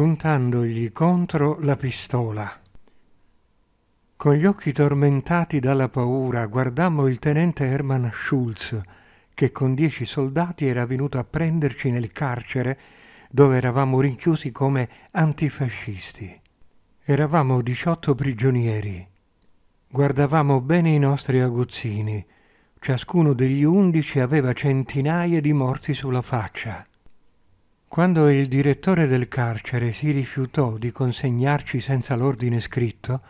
puntandogli contro la pistola. Con gli occhi tormentati dalla paura guardammo il tenente Hermann Schulz, che con dieci soldati era venuto a prenderci nel carcere dove eravamo rinchiusi come antifascisti. Eravamo 18 prigionieri. Guardavamo bene i nostri aguzzini. Ciascuno degli undici aveva centinaia di morti sulla faccia. Quando il direttore del carcere si rifiutò di consegnarci senza l'ordine scritto,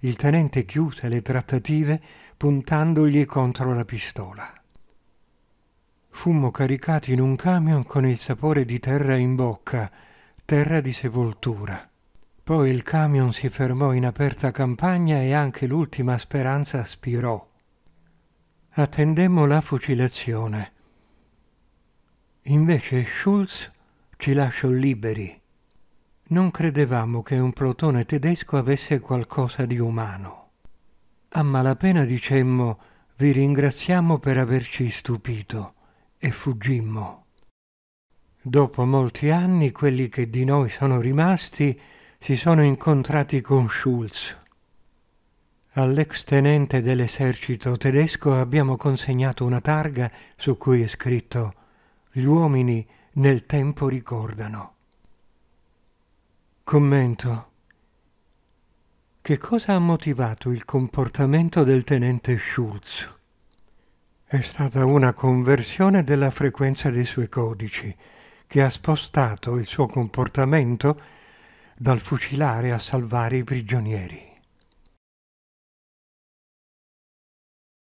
il tenente chiuse le trattative puntandogli contro la pistola. Fummo caricati in un camion con il sapore di terra in bocca, terra di sepoltura. Poi il camion si fermò in aperta campagna e anche l'ultima speranza spirò. Attendemmo la fucilazione. Invece Schulz ci lasciò liberi non credevamo che un plotone tedesco avesse qualcosa di umano. A malapena dicemmo vi ringraziamo per averci stupito e fuggimmo. Dopo molti anni quelli che di noi sono rimasti si sono incontrati con Schulz. All'ex tenente dell'esercito tedesco abbiamo consegnato una targa su cui è scritto Gli uomini nel tempo ricordano. Commento. Che cosa ha motivato il comportamento del tenente Schulz? È stata una conversione della frequenza dei suoi codici che ha spostato il suo comportamento dal fucilare a salvare i prigionieri.